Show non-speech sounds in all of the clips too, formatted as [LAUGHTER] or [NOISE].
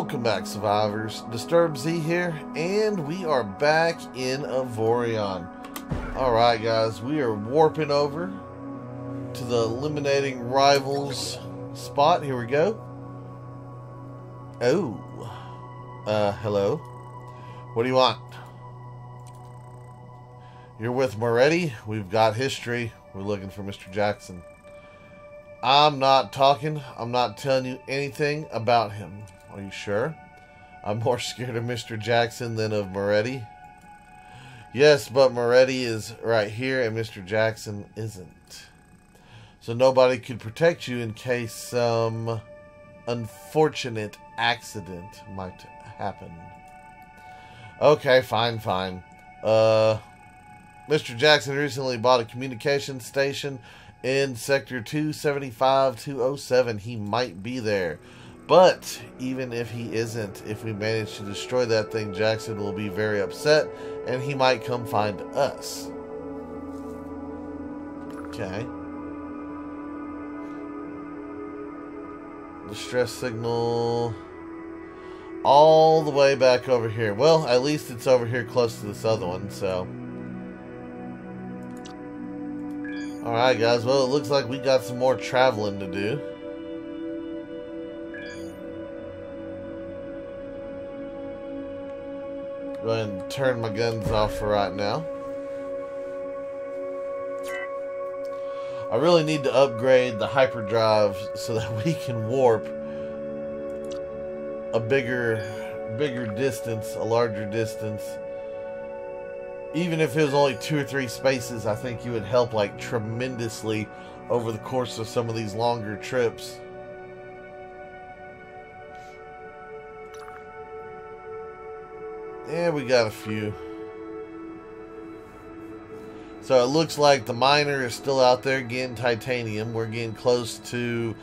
Welcome back, survivors. Disturbed Z here, and we are back in Avorion. Alright, guys, we are warping over to the eliminating rivals spot. Here we go. Oh. Uh, hello. What do you want? You're with Moretti? We've got history. We're looking for Mr. Jackson. I'm not talking. I'm not telling you anything about him. Are you sure? I'm more [LAUGHS] scared of Mr. Jackson than of Moretti. Yes, but Moretti is right here and Mr. Jackson isn't. So nobody could protect you in case some unfortunate accident might happen. Okay, fine, fine. Uh, Mr. Jackson recently bought a communication station in Sector 275-207. He might be there. But even if he isn't, if we manage to destroy that thing, Jackson will be very upset and he might come find us. Okay. Distress signal all the way back over here. Well, at least it's over here close to this other one, so. Alright, guys. Well, it looks like we got some more traveling to do. Go ahead and turn my guns off for right now. I really need to upgrade the hyperdrive so that [LAUGHS] we can warp a bigger bigger distance, a larger distance. Even if it was only two or three spaces, I think you would help like tremendously over the course of some of these longer trips. Yeah, we got a few. So it looks like the miner is still out there getting titanium. We're getting close to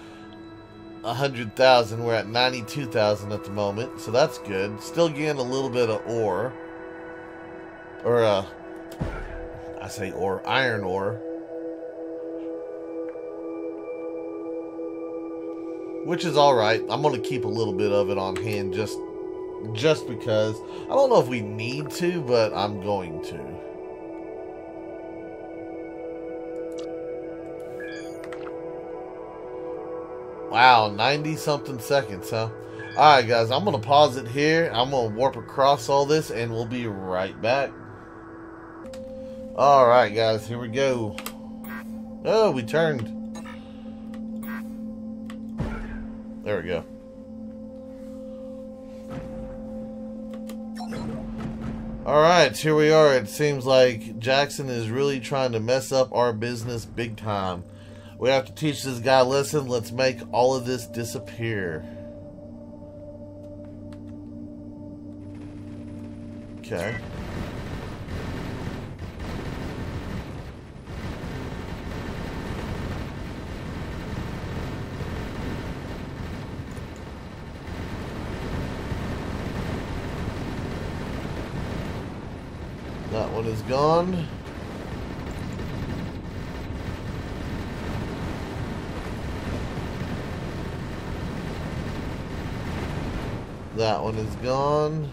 100,000. We're at 92,000 at the moment. So that's good. Still getting a little bit of ore. Or, uh, I say ore, iron ore. Which is alright. I'm going to keep a little bit of it on hand just just because. I don't know if we need to, but I'm going to. Wow, 90 something seconds, huh? Alright, guys, I'm going to pause it here. I'm going to warp across all this, and we'll be right back. Alright, guys, here we go. Oh, we turned. There we go. Alright, here we are. It seems like Jackson is really trying to mess up our business big time. We have to teach this guy a lesson. Let's make all of this disappear. Okay. That one is gone. That one is gone.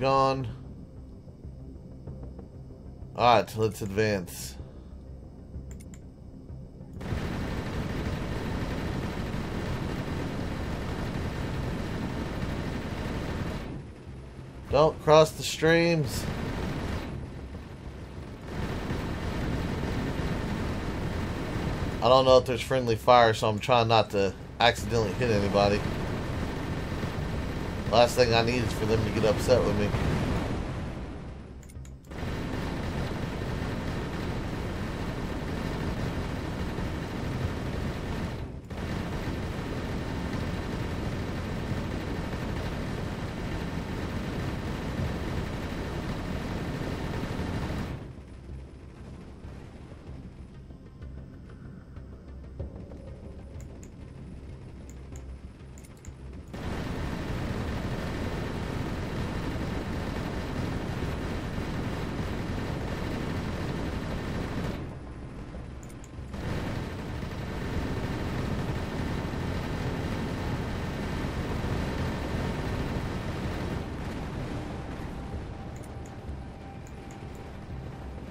Gone. Alright, let's advance. Don't cross the streams. I don't know if there's friendly fire, so I'm trying not to accidentally hit anybody. Last thing I need is for them to get upset with me.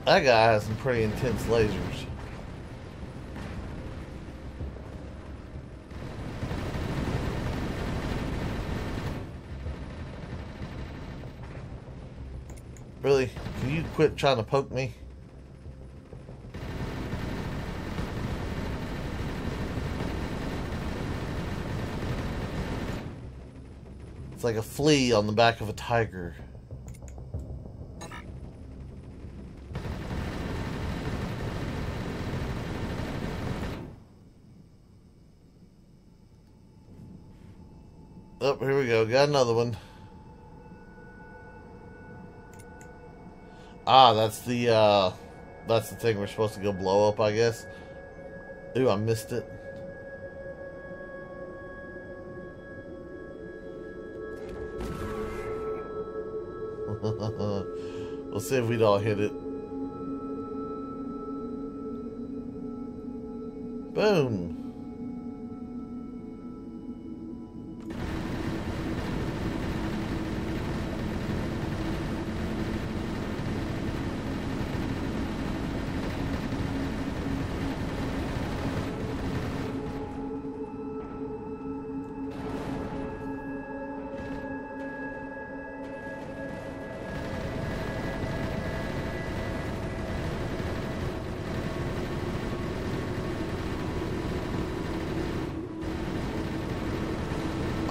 That guy has some pretty intense lasers. Really? Can you quit trying to poke me? It's like a flea on the back of a tiger. Oh, here we go. Got another one. Ah, that's the, uh, that's the thing we're supposed to go blow up, I guess. Ooh, I missed it. [LAUGHS] we'll see if we don't hit it. Boom.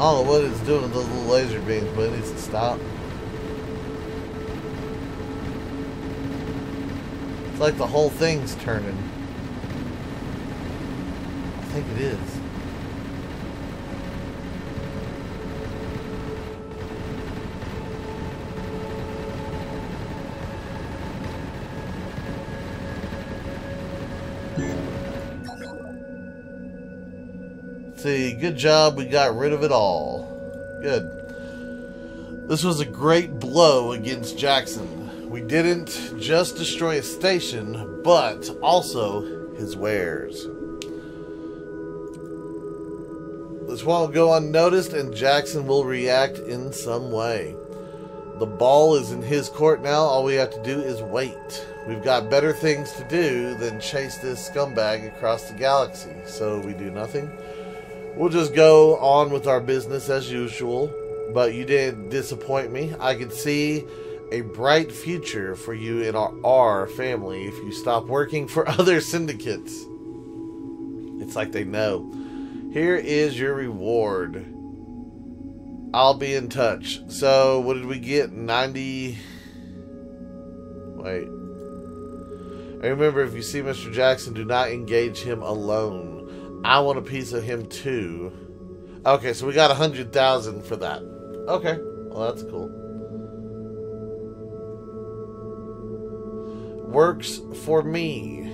I don't know what it's doing with those little laser beams, but it needs to stop. It's like the whole thing's turning. I think it is. See, good job, we got rid of it all. Good. This was a great blow against Jackson. We didn't just destroy his station, but also his wares. This won't go unnoticed, and Jackson will react in some way. The ball is in his court now. All we have to do is wait. We've got better things to do than chase this scumbag across the galaxy, so we do nothing. We'll just go on with our business as usual. But you didn't disappoint me. I can see a bright future for you in our, our family if you stop working for [LAUGHS] other syndicates. It's like they know. Here is your reward. I'll be in touch. So, what did we get? 90. Wait. And remember, if you see Mr. Jackson, do not engage him alone. I want a piece of him too. Okay, so we got a hundred thousand for that. Okay, well that's cool. Works for me.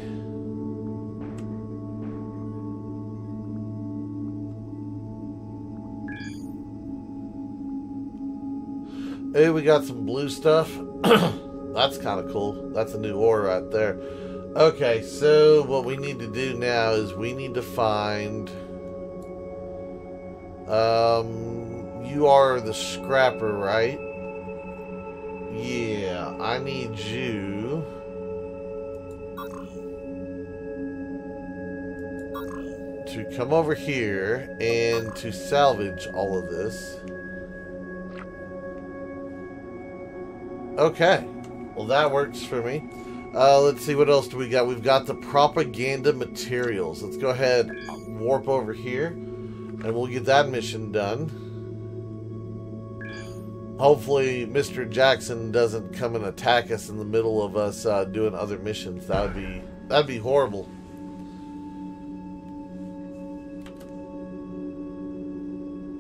Hey, we got some blue stuff. [CLEARS THROAT] That's kind of cool. That's a new ore right there. Okay, so what we need to do now is we need to find... Um, you are the scrapper, right? Yeah, I need you... To come over here and to salvage all of this. Okay. Well, that works for me. Uh, let's see, what else do we got? We've got the propaganda materials. Let's go ahead, warp over here, and we'll get that mission done. Hopefully, Mr. Jackson doesn't come and attack us in the middle of us uh, doing other missions. That would be that'd be horrible.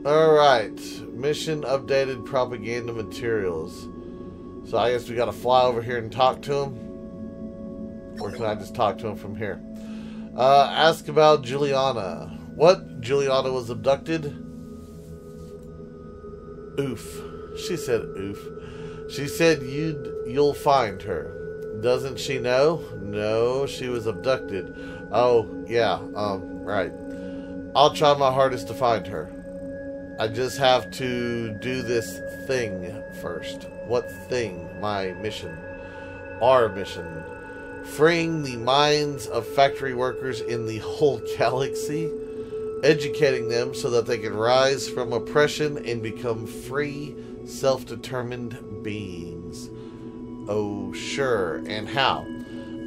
All right, mission updated propaganda materials. So I guess we got to fly over here and talk to him. Or can I just talk to him from here? Uh, ask about Juliana. What? Juliana was abducted? Oof. She said oof. She said you'd you'll find her. Doesn't she know? No, she was abducted. Oh, yeah, um, right. I'll try my hardest to find her. I just have to do this thing first. What thing? My mission. Our mission. Freeing the minds of factory workers in the whole galaxy, educating them so that they can rise from oppression and become free, self determined beings. Oh, sure. And how?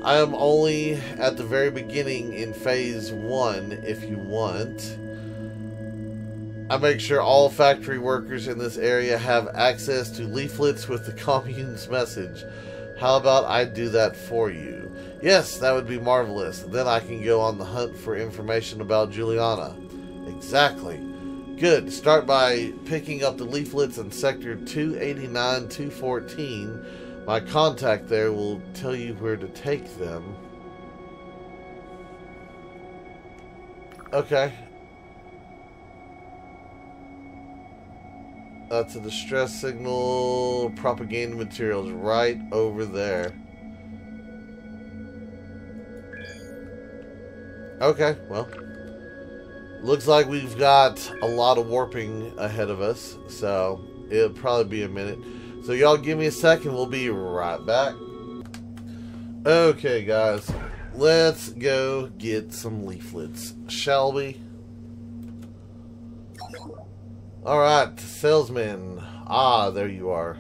I am only at the very beginning in phase one, if you want. I make sure all factory workers in this area have access to leaflets with the commune's message. How about I do that for you? Yes, that would be marvelous. Then I can go on the hunt for information about Juliana. Exactly. Good. Start by picking up the leaflets in Sector 289 214. My contact there will tell you where to take them. Okay. Uh, That's a distress signal. Propaganda materials right over there. Okay, well. Looks like we've got a lot of warping ahead of us, so it'll probably be a minute. So y'all give me a second, we'll be right back. Okay, guys, let's go get some leaflets, shall we? Alright, salesman. Ah, there you are.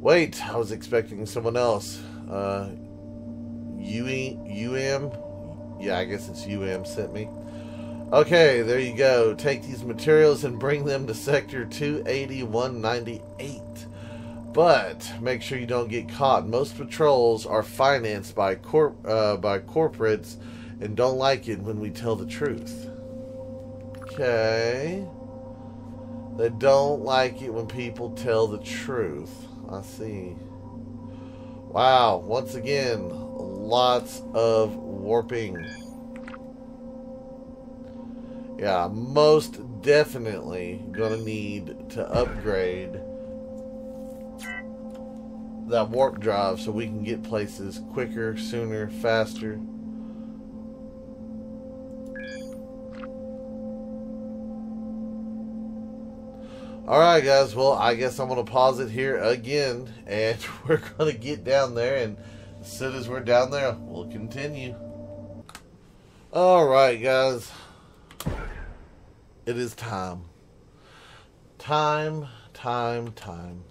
Wait, I was expecting someone else. Uh, UM? Yeah, I guess it's UM sent me. Okay, there you go. Take these materials and bring them to Sector 28198. But make sure you don't get caught. Most patrols are financed by corp uh, by corporates and don't like it when we tell the truth. Okay. They don't like it when people tell the truth. I see. Wow, once again, lots of warping. Yeah, most definitely gonna need to upgrade that warp drive so we can get places quicker, sooner, faster. Alright guys, well I guess I'm going to pause it here again and [LAUGHS] we're going to get down there and as soon as we're down there we'll continue. Alright guys, it is time. Time, time, time.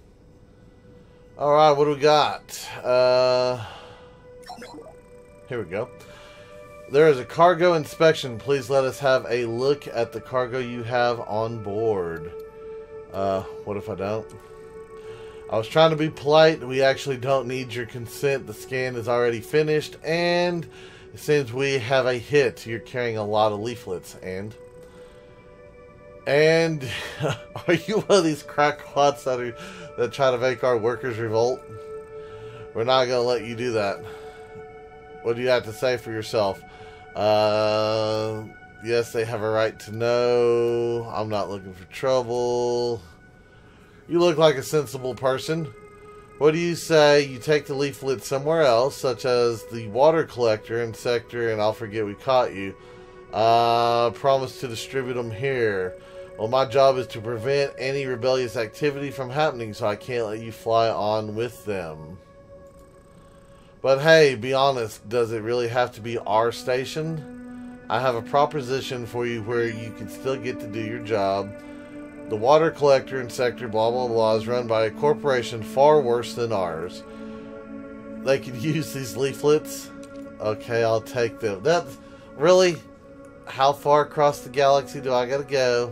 Alright, what do we got? Uh, here we go. There is a cargo inspection. Please let us have a look at the cargo you have on board. Uh, what if I don't? I was trying to be polite. We actually don't need your consent. The scan is already finished. And since we have a hit, you're carrying a lot of leaflets. And... And [LAUGHS] are you one of these crackpots that are that try to make our workers revolt? We're not gonna let you do that. What do you have to say for yourself? Uh, yes, they have a right to know. I'm not looking for trouble. You look like a sensible person. What do you say you take the leaflet somewhere else, such as the water collector in sector, and I'll forget we caught you. Uh, promise to distribute them here. Well, my job is to prevent any rebellious activity from happening, so I can't let you fly on with them. But hey, be honest, does it really have to be our station? I have a proposition for you where you can still get to do your job. The water collector and sector blah blah blah is run by a corporation far worse than ours. They could [LAUGHS] use these leaflets. Okay, I'll take them. That's really how far across the galaxy do I gotta go?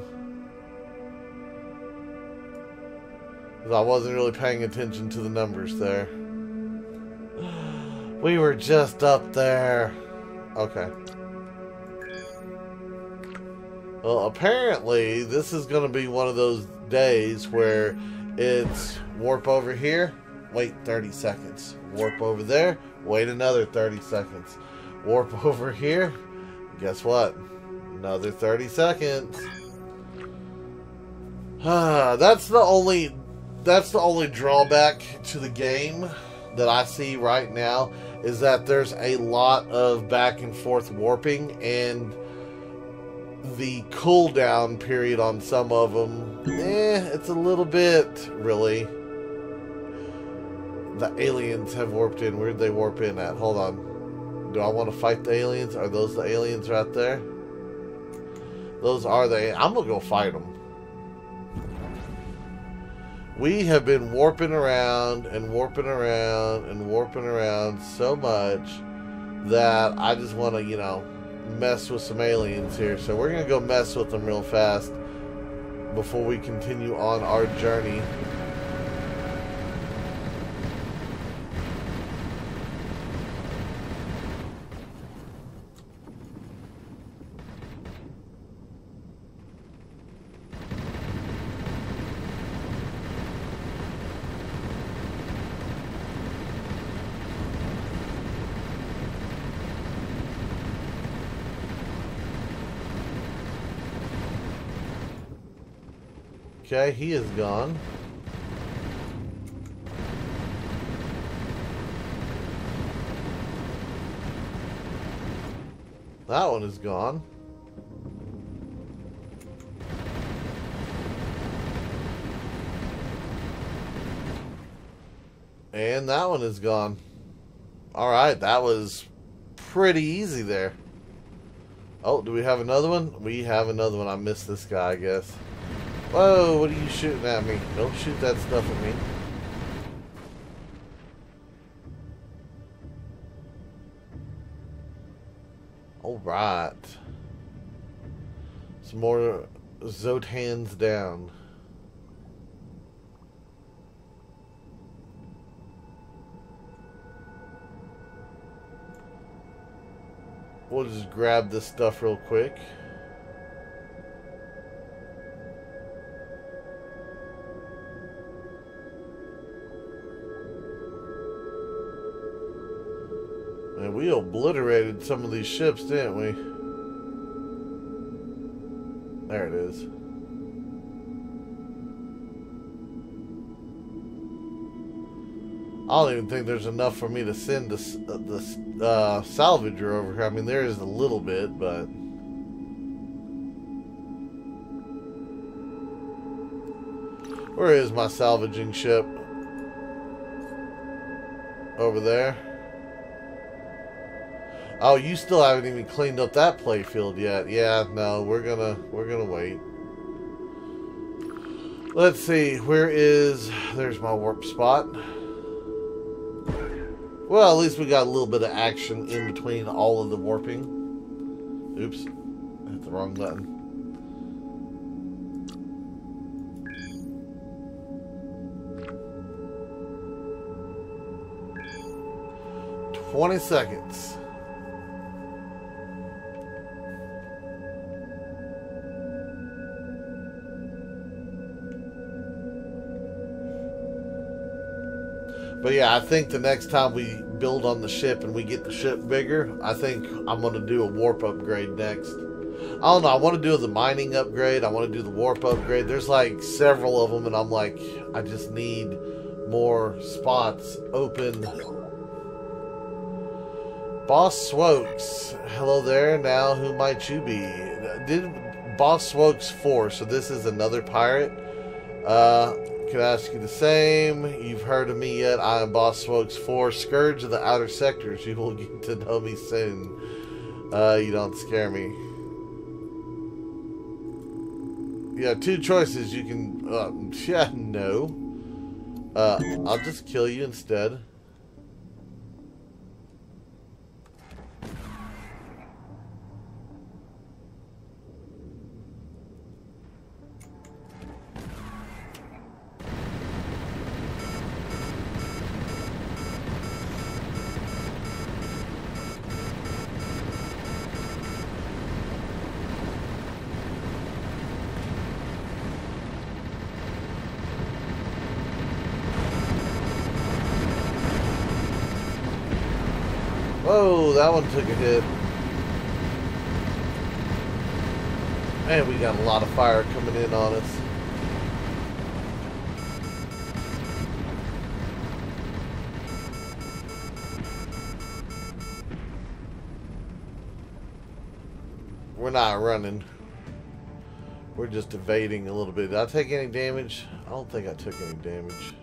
I wasn't really paying attention to the numbers there. [SIGHS] We were just up there. Okay. Well, apparently, this is going to be one of those days where it's warp over here, wait 30 seconds. Warp over there, wait another 30 seconds. Warp [LAUGHS] over here, guess what? Another 30 seconds. [SIGHS] That's the only that's the only drawback to the game that I see right now is that there's a lot of back and forth warping and the cooldown period on some of them, eh, it's a little bit really. The aliens have warped in. Where'd they warp in at? Hold on. Do I want to fight the aliens? Are those the aliens right there? Those are they. I'm going to go fight them. We have been warping around and warping around and warping around so much that I just want to, you know, mess with some aliens here. So we're going to go mess with them real fast before we continue on our journey. Okay, he is gone. That one is gone. And that one is gone. Alright, that was pretty easy there. Oh, do we have another one? We have another one. I missed this guy, I guess. Whoa, what are you shooting at me? Don't shoot that stuff at me. Alright. Some more Xsotans down. We'll just grab this stuff real quick. Obliterated some of these ships, didn't we? There it is. I don't even think there's enough for me to send the, uh, the uh, salvager over here. I mean, there is a little bit, but... Where is my salvaging ship? Over there. Oh, you still haven't even cleaned up that playfield yet. Yeah, no, we're gonna we're gonna wait. Let's see, where is there's my warp spot. Well, at least we got a little bit of action in between all of the warping. Oops, hit the wrong button. Twenty seconds. But yeah, I think the next time we build on the ship and we get the ship bigger, I think I'm going to do a warp upgrade next. I don't know. I want to do the mining upgrade. I want to do the warp upgrade. There's like several of them, and I'm like, I just need more spots open. Boss Swokes, hello there. Now, who might you be? Did Boss Swokes 4, so this is another pirate. Uh, can ask you the same. You've heard of me yet. I am Boss Swokes 4, Scourge of the Outer Sectors. You will get to know me soon. Uh, you don't scare me. Yeah, two choices. You can, uh, [LAUGHS] yeah, no. Uh, I'll just kill you instead. Whoa, that one took a hit. Man, we got a lot of fire coming in on us. We're not running. We're just evading a little bit. Did I take any damage? I don't think I took any damage.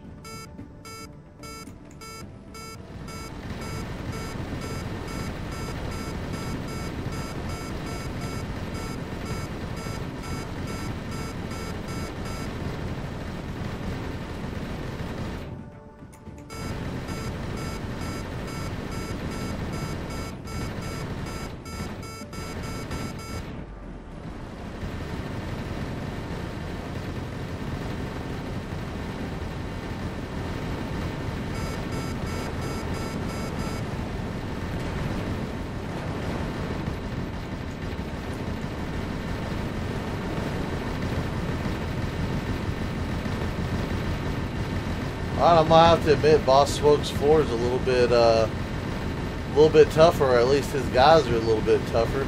I'm gonna have to admit, Boss Swokes four is a little bit, uh, a little bit tougher, or at least his guys are a little bit tougher.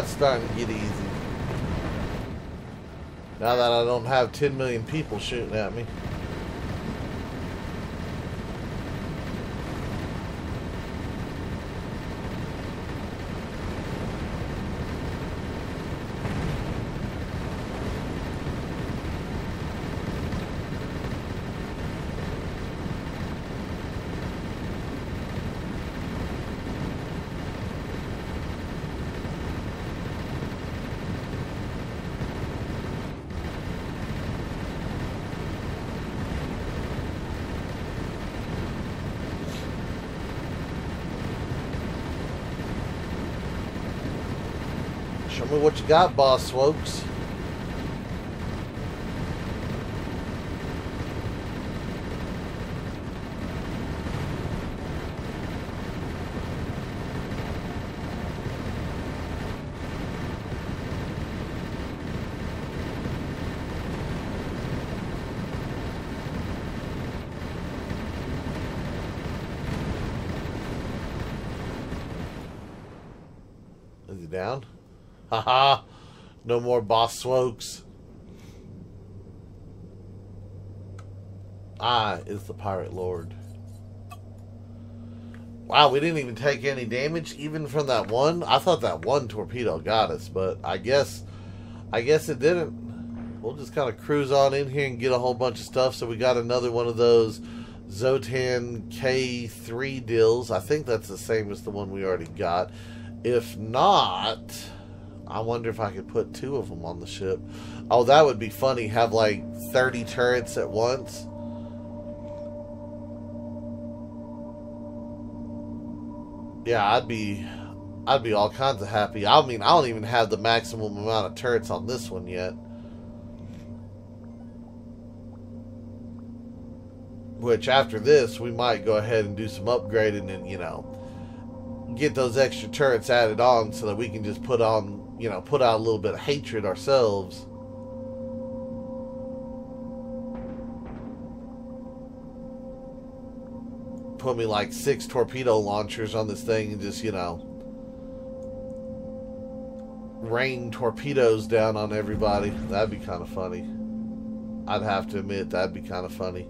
It's starting to get easy. Now that I don't have 10 million people shooting at me. Show me what you got, Boss Swokes. Is he down? Haha. No more Boss Swokes. I is the Pirate Lord. Wow, we didn't even take any damage even from that one. I thought that one torpedo got us, but I guess I guess it didn't. We'll just kind of cruise on in here and get a whole bunch of stuff. So we got another one of those Xsotan K3 deals. I think that's the same as the one we already got. If not, I wonder if I could put two of them on the ship. Oh, that would be funny. Have like 30 turrets at once. Yeah, I'd be I'd be all kinds of happy. I mean, I don't even have the maximum amount of turrets on this one yet. Which after this, we might go ahead and do some upgrading and, you know, get those extra turrets added on so that we can just put on, you know, put out a little bit of hatred ourselves. Put me like six torpedo launchers on this thing and just, you know, rain torpedoes down on everybody. That'd be kind of funny. I'd have to admit, that'd be kind of funny.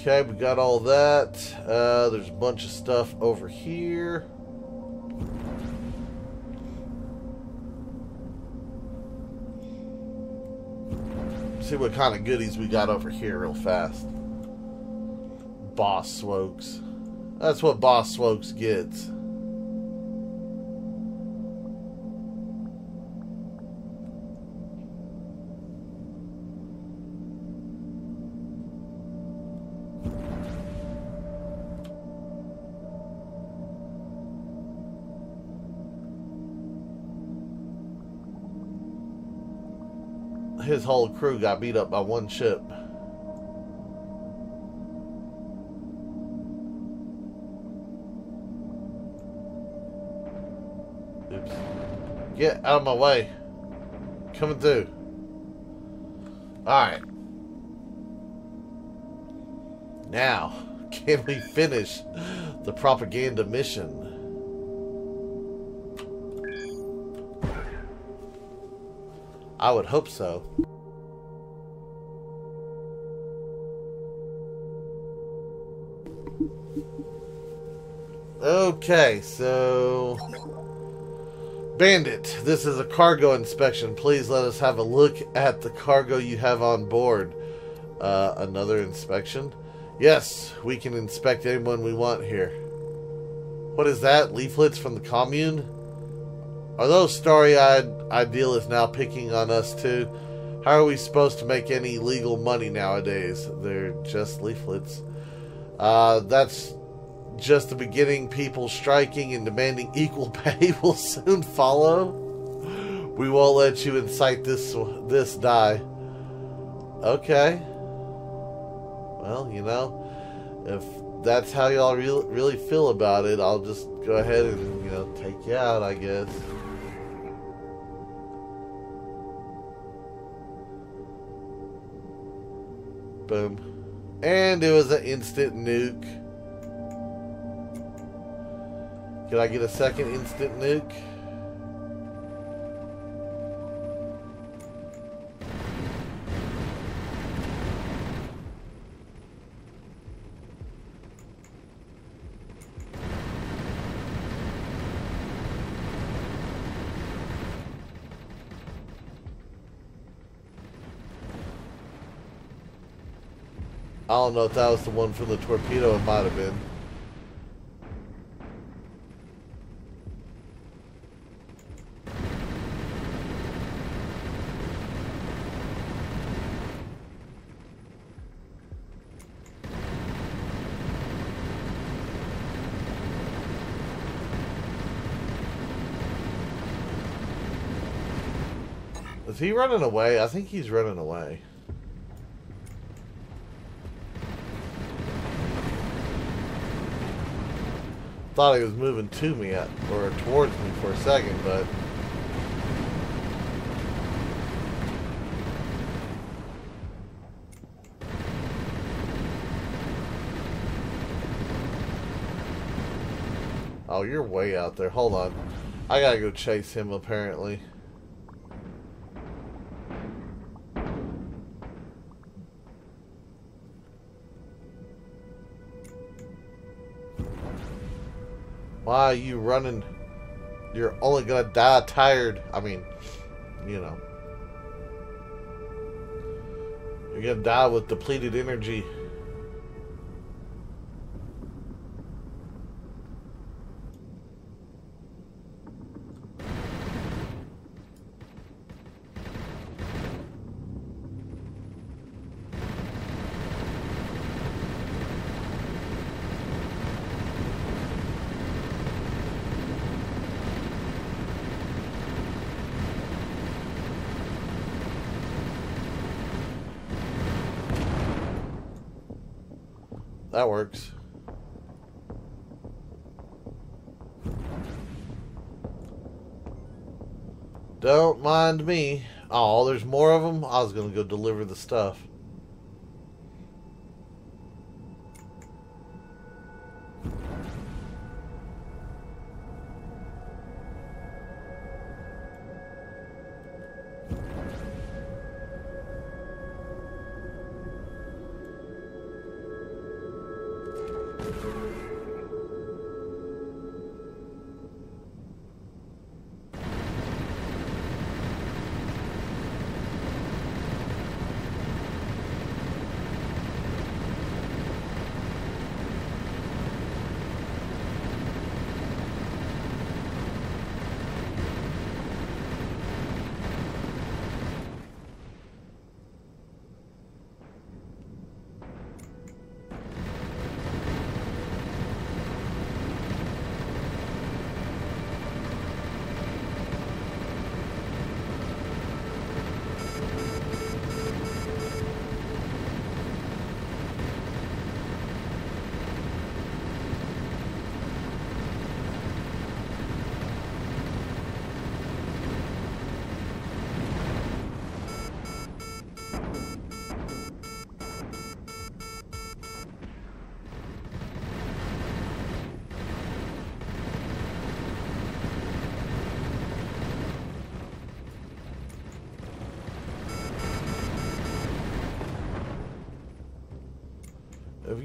Okay, we got all that. Uh, there's a bunch of stuff over here. See what kind of goodies we got over here real fast. Boss Swokes. That's what Boss Swokes gets. His whole crew got beat up by one ship. Oops. Get out of my way. Coming through. Alright. Now, [LAUGHS] can we finish the propaganda mission? I would hope so. Okay, so... Bandit, this is a cargo inspection. Please let us have a look at the cargo you have on board. Uh, another inspection? Yes, we can inspect anyone we want here. What is that? Leaflets from the commune? Are those starry-eyed idealists now picking on us too? How are we supposed to make any legal money nowadays? They're just leaflets. Uh, that's just the beginning. People striking and demanding equal [LAUGHS] pay will soon follow. We won't let you incite this this die. Okay. Well, you know, if that's how y'all re really feel about it, I'll just go ahead and, you know, take you out, I guess. Boom. Um, and it was an instant nuke. Can I get a second instant nuke? Don't know if that was the one from the torpedo. It might have been. Is he running away? I think he's running away. Thought he was moving to me at, or towards me for a second, but Oh, you're way out there. Hold on. I gotta go chase him, apparently. Why are you running? You're only gonna die tired. I mean, you know. You're gonna die with depleted energy. That works. Don't mind me. Oh, there's more of them? I was going to go deliver the stuff.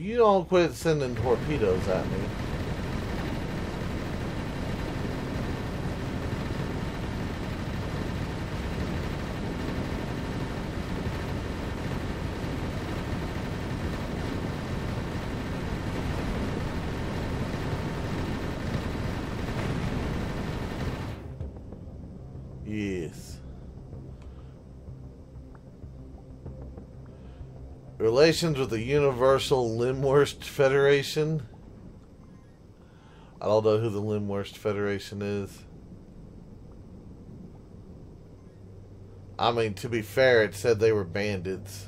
You don't quit sending torpedoes at me. Yes. Relations with the Universal Limwurst Federation. I don't know who the Limwurst Federation is. I mean, to be fair, it said they were bandits.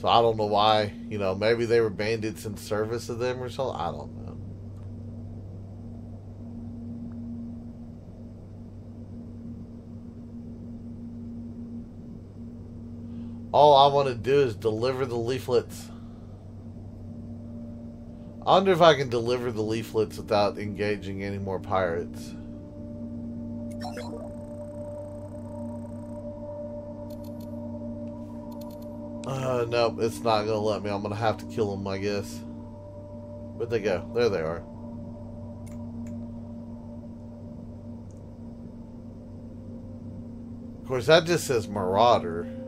So I don't know why, you know, maybe they were bandits in service of them or something. I don't know. All I want to do is deliver the leaflets. I wonder if I can deliver the leaflets without engaging any more pirates. Uh, nope, it's not going to let me. I'm going to have to kill them, I guess. Where'd they go? There they are. Of course, that just says Marauder.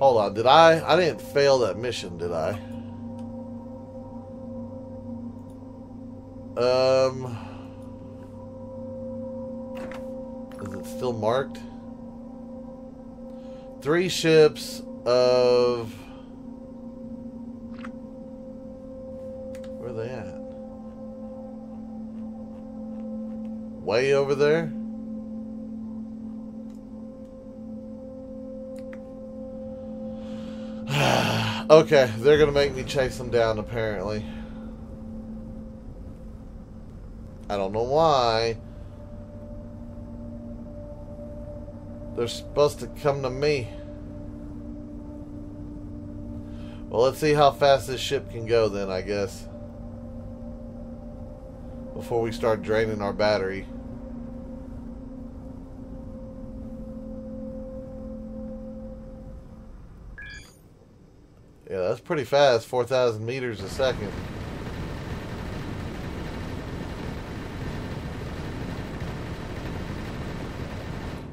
Hold on, did I? I didn't fail that mission, did I? Um... Is it still marked? Three ships of... Where are they at? Way over there? Okay, they're gonna make me chase them down apparently. I don't know why. They're supposed to come to me. Well, let's see how fast this ship can go then, I guess. Before we start draining our battery. Yeah, that's pretty fast. 4,000 meters a second.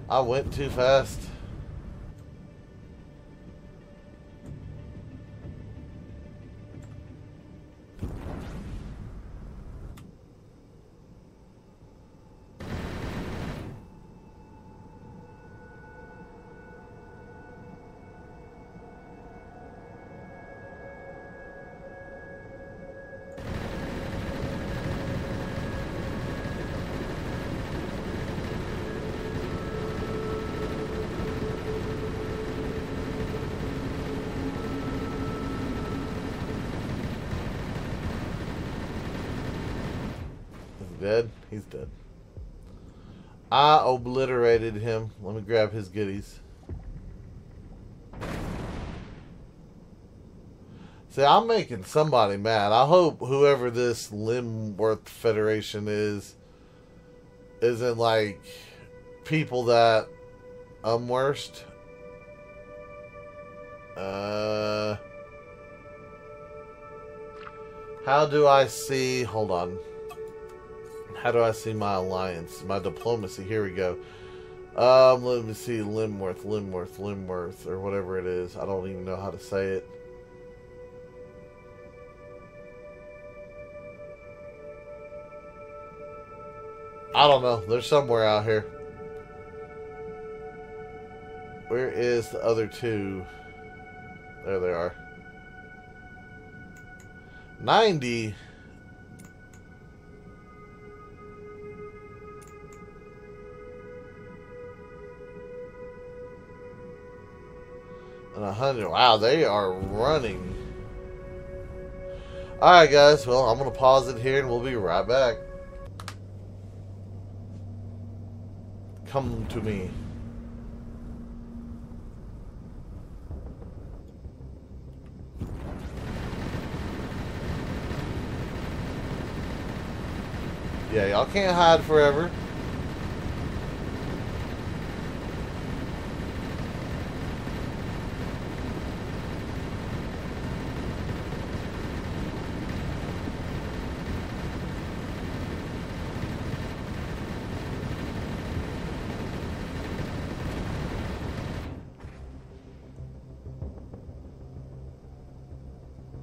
I went too fast. Dead? He's dead. I obliterated him. Let me grab his goodies. See, I'm making somebody mad. I hope whoever this Limworth Federation is isn't like people that I'm worst. Uh, how do I see? Hold on. How do I see my alliance? My diplomacy. Here we go. Um, let me see. Limworth, Limworth, Limworth, or whatever it is. I don't even know how to say it. I don't know. They're somewhere out here. Where is the other two? There they are. 90. And 100. Wow, they are running. Alright, guys. Well, I'm going to pause it here and we'll be right back. Come to me. Yeah, y'all can't hide forever.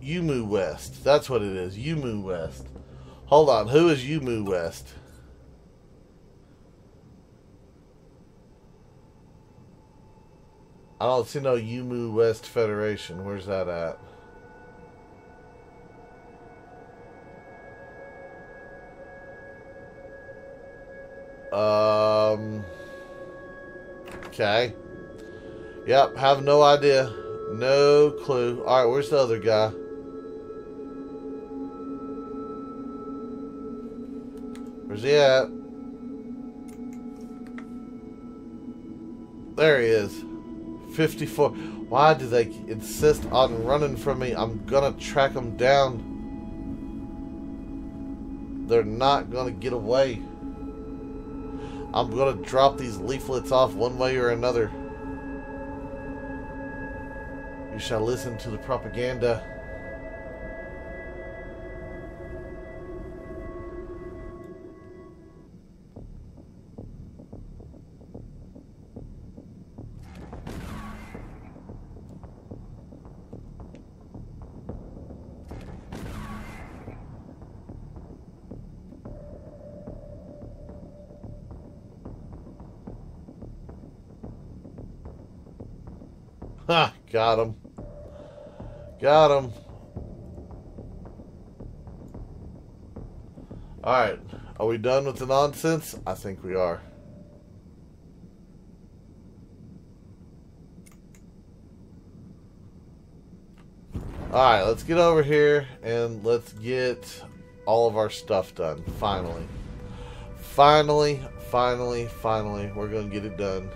Yumu West. That's what it is. Yumu West. Hold on. Who is Yumu West? I don't see no Yumu West Federation. Where's that at? Um. Okay. Yep, have no idea. No clue. Alright, where's the other guy? Where's he at? There he is. 54. Why do they insist on running from me? I'm gonna track them down. They're not gonna get away. I'm to drop these leaflets off one way or another. You shall listen to the propaganda. Got him. Got him. Alright. Are we done with the nonsense? I think we are. Alright, let's get over here and let's get all of our stuff done. Finally. Finally, finally, finally, we're going to get it done.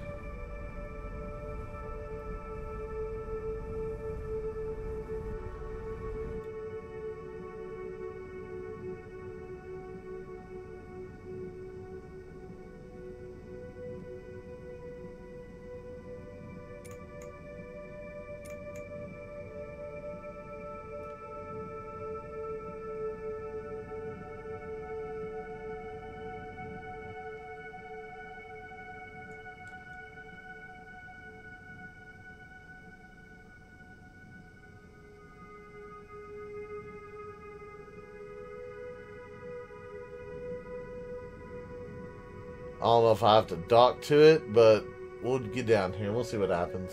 Know if I have to dock to it, but we'll get down here. We'll see what happens.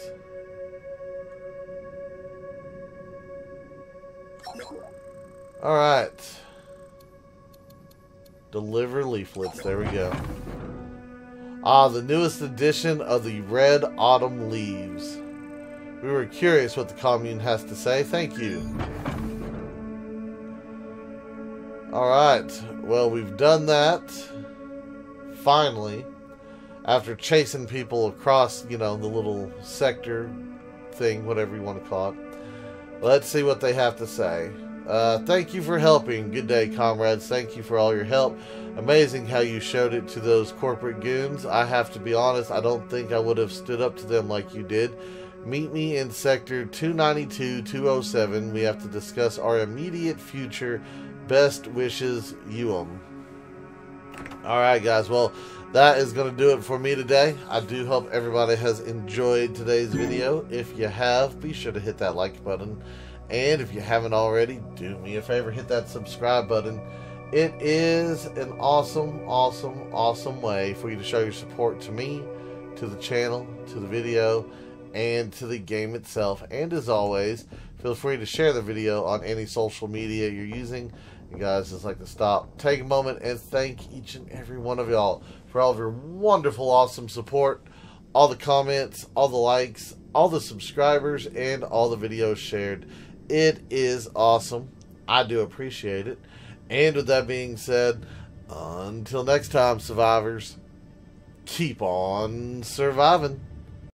Alright. Deliver leaflets. There we go. Ah, the newest edition of the Red Autumn Leaves. We were curious what the commune has to say. Thank you. Alright. Well, we've done that finally, after chasing people across, you know, the little sector thing, whatever you want to call it, let's see what they have to say. Uh, thank you for helping. Good day, comrades. Thank you for all your help. Amazing how you showed it to those corporate goons. I have to be honest, I don't think I would have stood up to them like you did. Meet me in Sector 292-207. We have to discuss our immediate future. Best wishes, Yuum. Alright, guys. Well, that is going to do it for me today. I do hope everybody has enjoyed today's video. If you have, be sure to hit that like button. And if you haven't already, do me a favor, hit that subscribe button. It is an awesome, awesome, awesome way for you to show your support to me, to the channel, to the video, and to the game itself. And as always, feel free to share the video on any social media you're using. You guys just like to stop, take a moment, and thank each and every one of y'all for all of your wonderful, awesome support, all the comments, all the likes, all the subscribers, and all the videos shared. It is awesome. I do appreciate it. And with that being said, until next time, survivors, keep on surviving.